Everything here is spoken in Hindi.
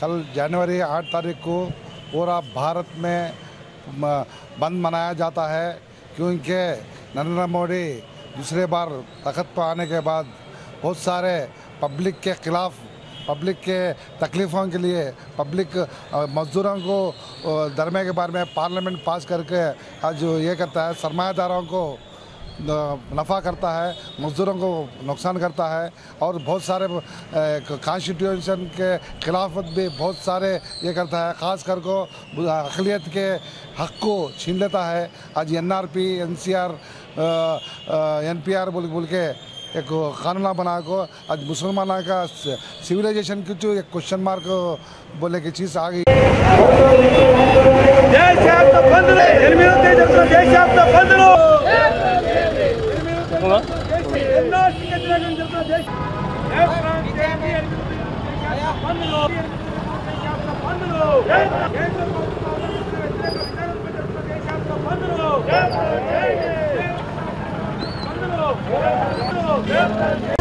कल जनवरी आठ तारीख को पूरा भारत में बंद मनाया जाता है, क्योंकि नरेंद्र मोदी दूसरे बार तखत पर आने के बाद बहुत सारे पब्लिक के खिलाफ, पब्लिक के तकलीफ़ों के लिए, पब्लिक मजदूरों को धर्मे के बारे में पार्लियामेंट पास करके आज ये करता है, सरमायादारों को नफ़ा करता है, मज़दूरों को नुकसान करता है और बहुत सारे कॉन्स्टिट्यूशन के खिलाफ भी बहुत सारे ये करता है। ख़ास कर को अखिलियत के हक को छीन लेता है। आज N R P N C R N P R बोल बोल के एक कानून बना को आज मुसलमान का सिविलाइजेशन की एक क्वेश्चन मार्क बोले की चीज़ आ गई। देश देश 누구나? Yeah.